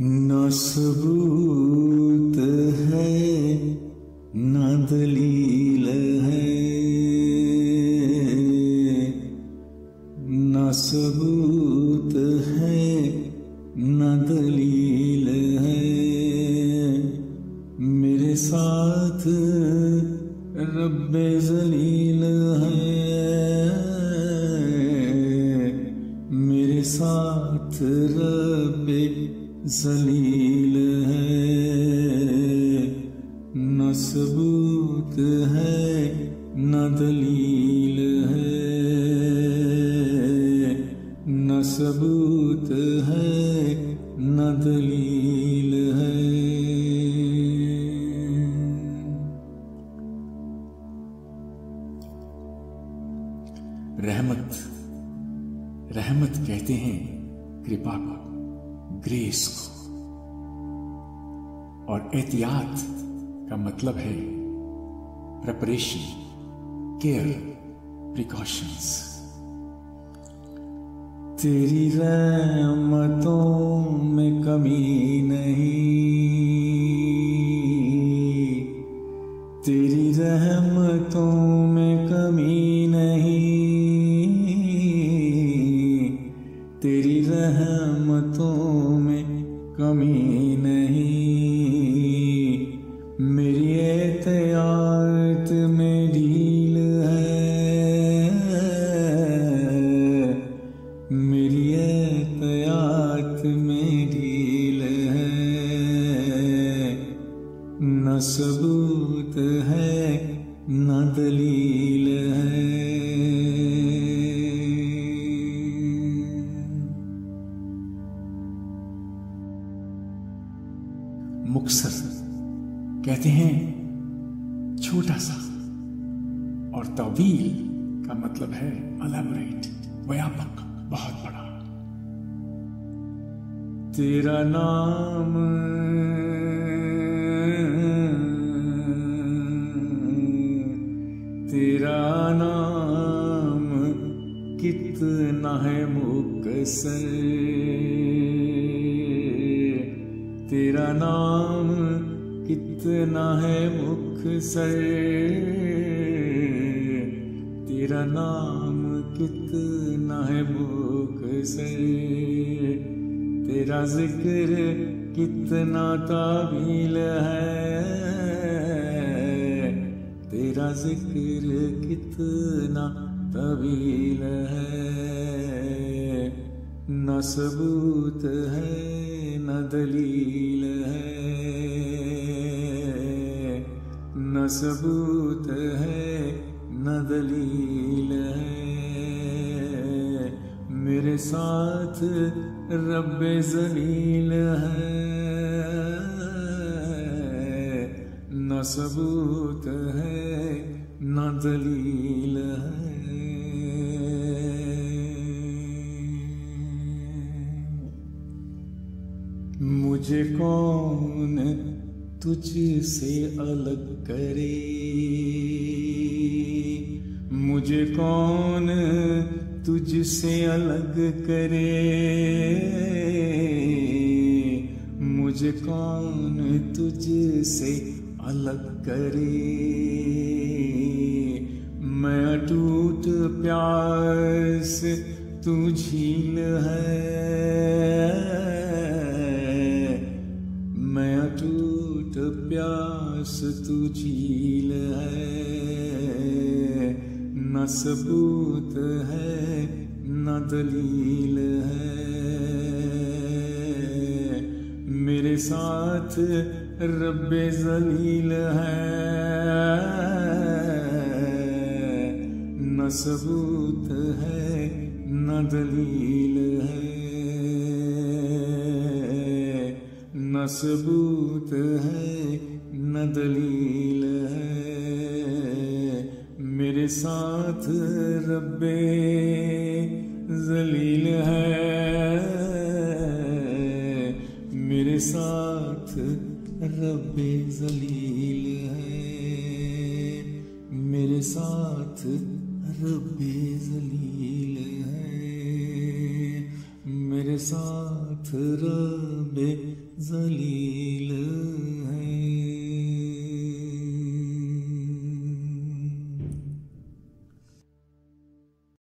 न सबूत है न दलील है। न सबूत है न दलील है। मेरे साथ रब जलील है। मेरे साथ रब जलील है, न सबूत है, न दलील है। न सबूत है, न दलील है। रहमत रहमत कहते हैं कृपा को। ग्रेस को। और एहतियात का मतलब है प्रिपरेशन केयर प्रिकॉशंस तेरी रहमतों में कमी नहीं। तेरी रहमतों में कमी सबूत है, न दलील है। मुक्सर कहते हैं, छोटा सा और तवील का मतलब है अलेबरेट, व्यापक, बहुत बड़ा। तेरा नाम तेरा नाम कितना है मुकसर। तेरा नाम कितना है मुखसर तेरा नाम कितना है मुखसर तेरा ज़िक्र कितना ताबील है। ज़िक्र कितना तवील है। न सबूत है, न दलील है। न सबूत है, न दलील है। मेरे साथ रब जलील है। सबूत है, न दलील है। मुझे कौन तुझसे अलग करे? मुझे कौन तुझसे अलग करे? मुझे कौन तुझसे अलग करे। मैं अटूट प्यास तू झील है। मैं अटूट प्यास तू झील है। न सबूत है, न दलील है। मेरे साथ रब जलील है। न सबूत है, न दलील है। न सबूत है, न दलील है। मेरे साथ रब्बे साथ रबे जलील है। मेरे साथ रबे जलील